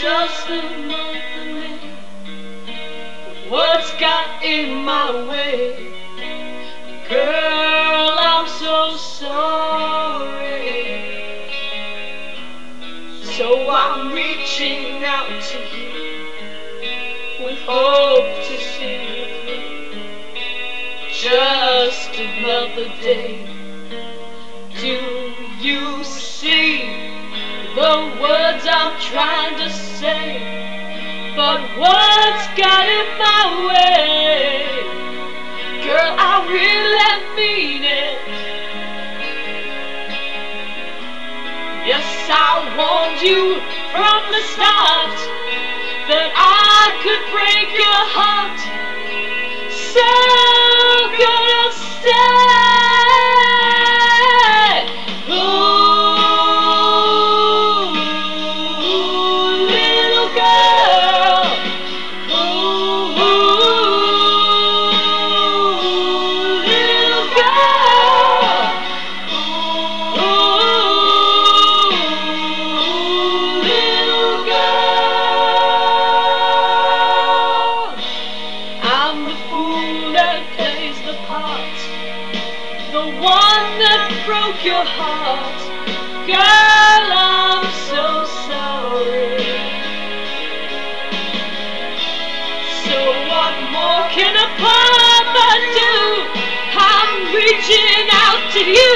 Just month of May. What's got in my way? Girl, I'm so sorry. So I'm reaching out to you with hope to see you through. Just another day. Do you see? The words I'm trying to say, but words got in my way. Girl, I really mean it. Yes, I warned you from the start that I could break your heart. So your heart. Girl, I'm so sorry. So what more can a papa do? I'm reaching out to you.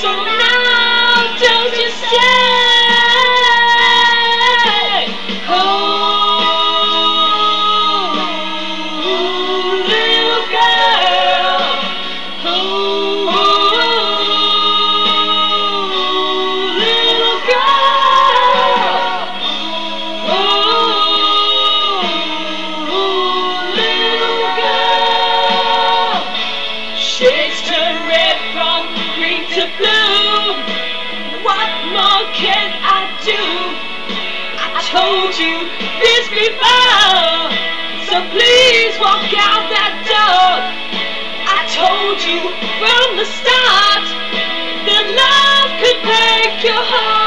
So now don't you say, oh. Told you this before. So please walk out that door. I told you from the start that love could break your heart.